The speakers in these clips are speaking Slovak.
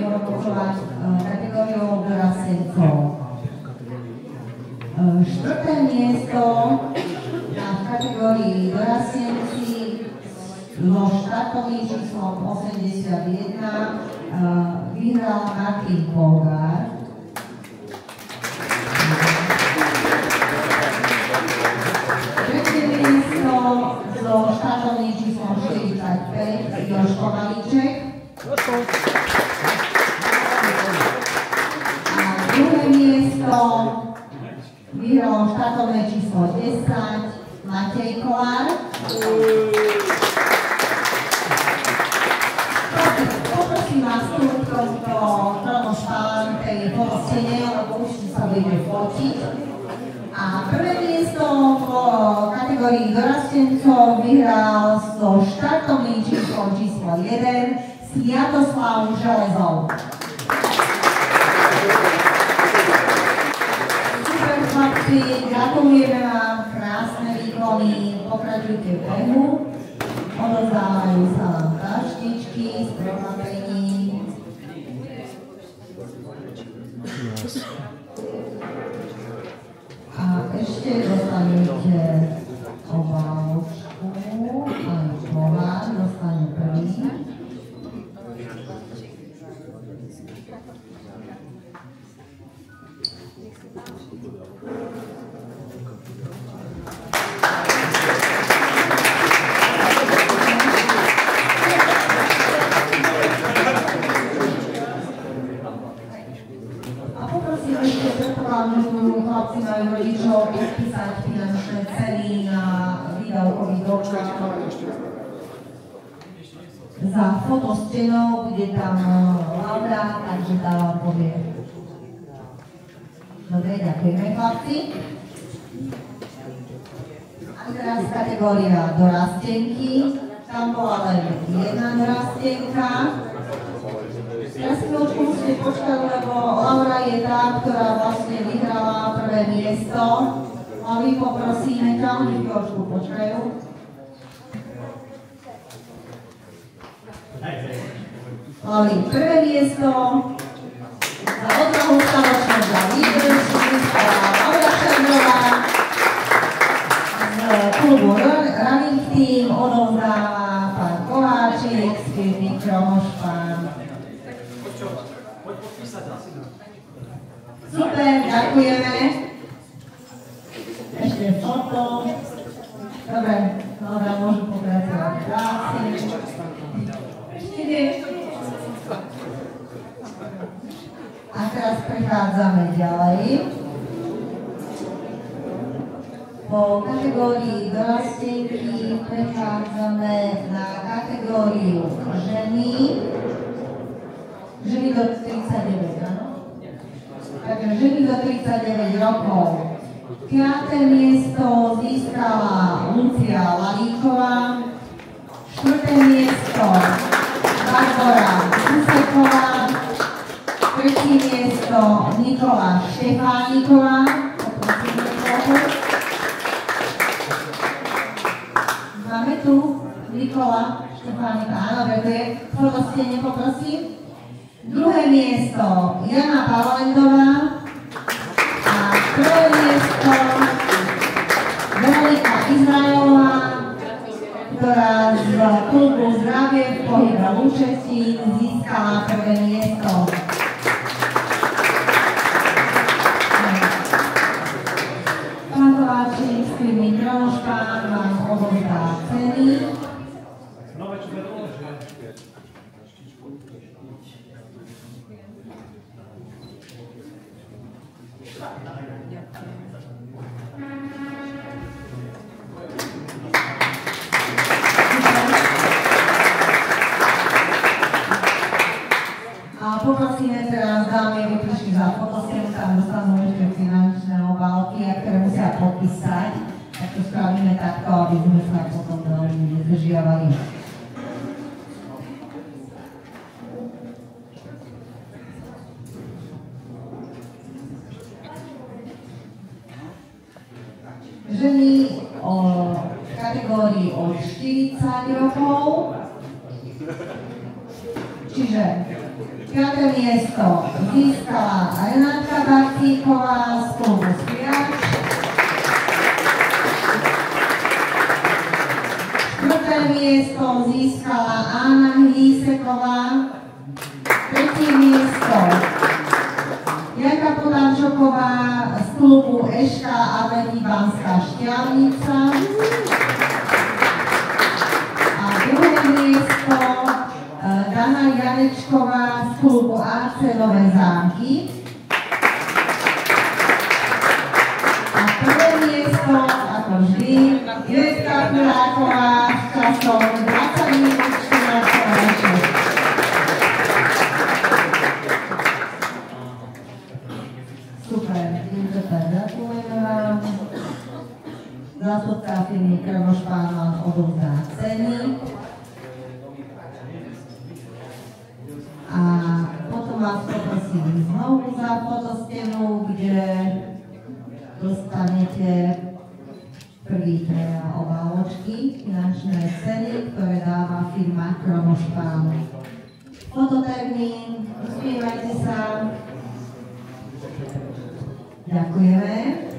vyhodnocovať e, kategóriou dorastencov. E, štvrté miesto na kategórii dorastenci so štartovým číslom 81 vyhral Martin Polgár. Tretie miesto so štartovým číslom 45 Joško Malíček. A štartovné číslo 10 Matej Kolár. Poprosím vás tu v tomto kronošpálantej fotostene, lebo už sa bude fotiť. A prvé miesto v kategórii dorastencov vyhral so štartovným číslom číslo 1 Sviatoslav Železov. Super chlapci, gratulujeme vám, krásne výkony, pokračujte v behu. Odozdávajú sa vám taštičky s prekvapením. A ešte dostanete obálku, aj Slován dostane prvý. A poprosím ešte, predpokladám, že budú chlapci majú rodičov podpísať finančné ceny na výdavkový doklad. Za fotostenou bude tam eh, Laura, takže tá vám povie. Dobre, ďakujeme chlapci. A teraz kategória dorastenky. Tam bola len jedna dorastenka. Ja si chvíľočku musíte počkať, lebo Laura je tá, ktorá vlastne vyhrala prvé miesto. A my poprosíme oni chvíľočku počkajú. Lauri, prvé miesto. Za odvahu stavočnosť za výdrž získala Laura Šerdová z klubu Running Team odovzdáva pán Kováčik z firmy Kromošpán. Super, ďakujeme. Ešte foto. Dobre, Laura, môžu pokračovať v práci. Ešte nie. A teraz prechádzame ďalej. Po kategórii dorastenky prechádzame na kategóriu ženy. Ženy do 39, áno? Takže ženy do 39 rokov. Piaté miesto získala Lucia Lalíková. Štvrté miesto Barbara Kuseková. Nikola Štefániková. Máme tu Nikola Štefánika. Áno, ďakujem. Fotostene poprosím. Druhé miesto Jana Palendová a prvé miesto Veronika Izraelová, ktorá z klubu Zdravie v pohybe Lučestín získala prvé miesto. Yeah. Ženy o kategórii od 40 rokov, čiže Piaté miesto získala Renátka Barcíková z klubu Spiač. Štvrté miesto získala Anna Hýseková. Tretie miesto Janka Podančoková z klubu Eška Avení Banská Šťavnica. A druhé miesto eh, Dana Janečková z klubu AC Nové zámky. A prvé miesto, ako vždy, Julitka Kuráková s časom 20 minút Zástupca firmy Krvošpán vám odovzdá ceny. A potom vás poprosím znovu za fotostenu, kde dostanete prvý teda obáločky, finančné ceny, ktoré dáva firma Kromošpán. Fototermín, uspívajte sa. Ďakujeme.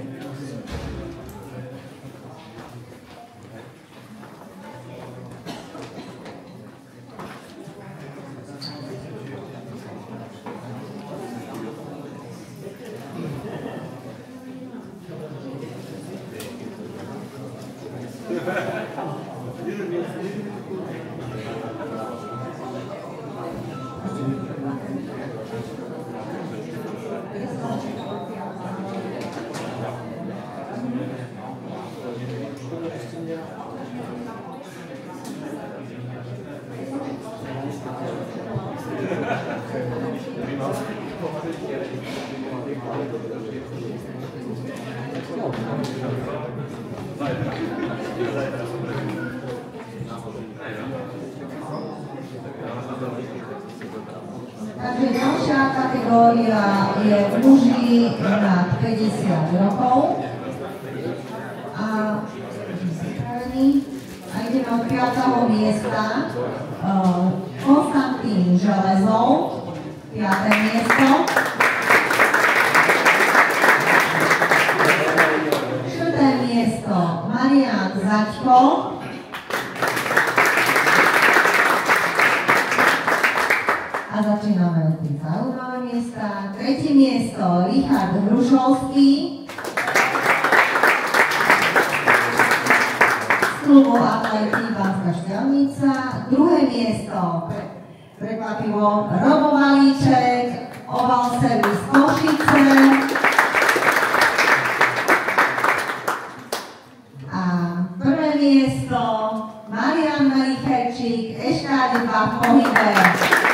Ďalšia kategória je muži nad 50 rokov. A. A ideme od 5. miesta. Uh, Konstantín Železov, 5. miesto. Štvrté miesto Marian Zaďko, A začíname od tých zaujímavé miesta. Tretie miesto Richard Hrušovský. Z klubu Banská Šťavnica. Druhé miesto, pre, prekvapivo, Robo Malíček, Oval Servis Košice. A prvé miesto Marian Malicherčík, Eškády Bach Pohybe.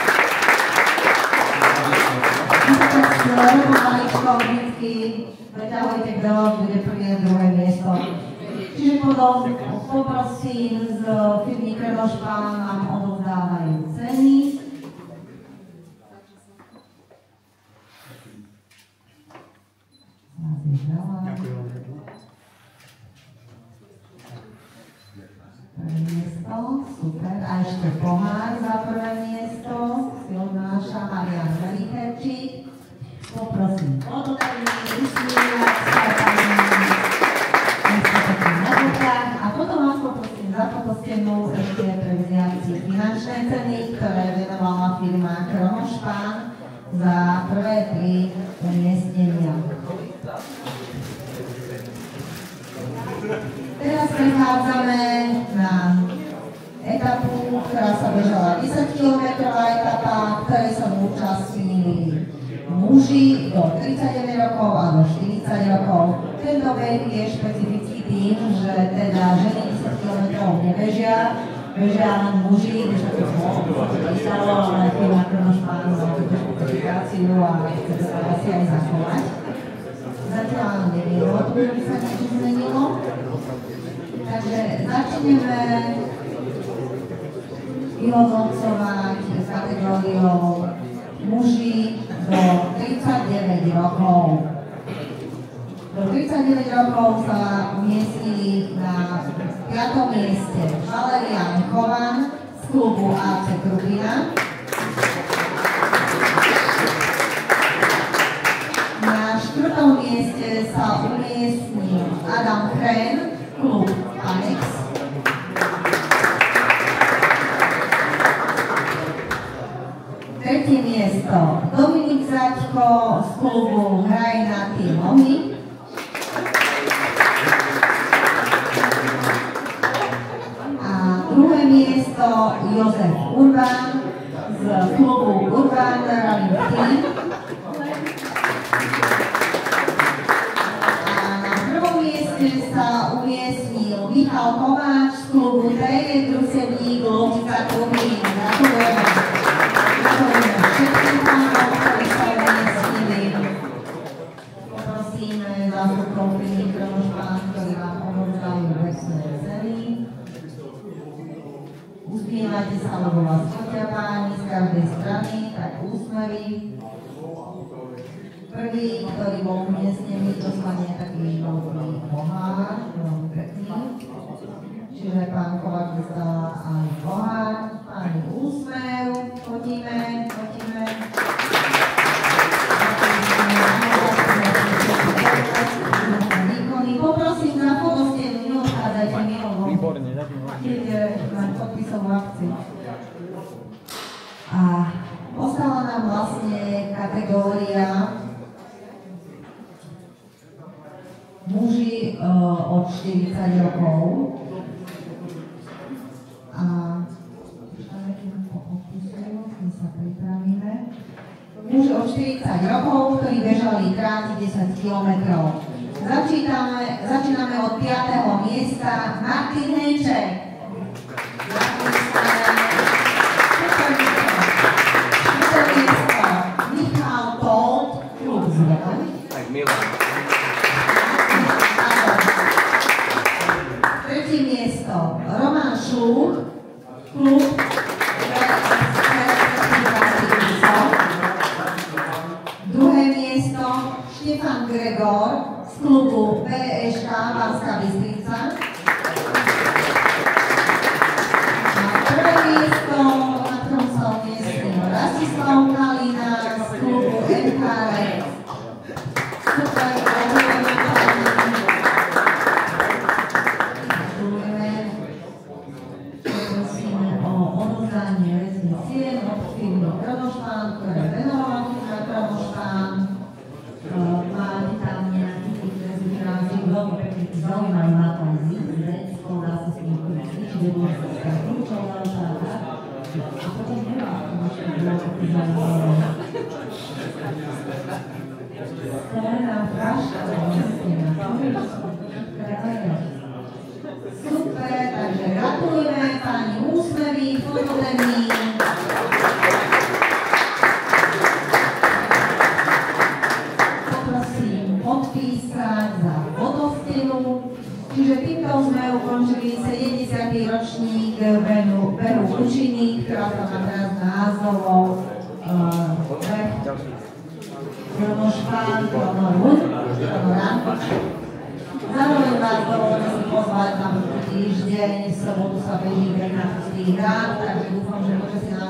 Lebo maličko vždycky preťahujte, kto bude prvý a druhé miesto. Čiže potom poprosím z firmy Krlošpán nám odovzdávajú ceny. Prvé super. A ešte pohár za prvé miesto. Si odnáša Marian. Poprosím. A potom vás poprosím za fotostenu ešte prevziať finančné ceny, ktoré venovala firma Kronošpán za prvé tri umiestnenia. Teraz prechádzame na etapu, ktorá sa bežala 10 km etapa, ktorej sa účastnili muži do 39 rokov a do 40 rokov. Tento vek je špecifický tým, že teda ženy 10 km nebežia, bežia len muži, než to písalo, ale firma Kronošpán má špecifikáciu a chce sa asi aj zachovať. Zatiaľ nevieme o tom, že by sa niečo zmenilo. Takže začneme vyhodnocovať kategóriou muži do 39 rokov. Do 39 rokov sa umiestnili na 5. mieste Valeria Chovan z klubu AC Trubina. Na 4. mieste sa umiestnil Adam Kren Zaďko z klubu Hraj na tým nohy. A druhé miesto Jozef Urban Čiže pán Kováč dostáva aj pohár, pani úsmev, fotíme, fotíme. Muži uh, od 40 rokov. A pripravíme. Muži od 40 rokov, ktorí bežali kráti 10 kilometrov. Začíname, začíname od 5. miesta Martin Henček. Pekne zaujímajú na tom získu, dá sa s ním kúpiť, čiže bude sa s tým kľúčová tak. A potom nemá to ešte bolo také zaujímavé. Scéna, fraška, vlastne na Super, takže gratulujeme pani úsmevy, fototémy. Čiže týmto sme ukončili 70. ročník Beru, Beru Učiny, ktorá sa má teraz názovom uh, Kronošpán, Kronorud, Kronorán. Zároveň vás dovolím si pozvať na budúci týždeň, v sobotu sa beží 13. rád, takže dúfam, že môže si nás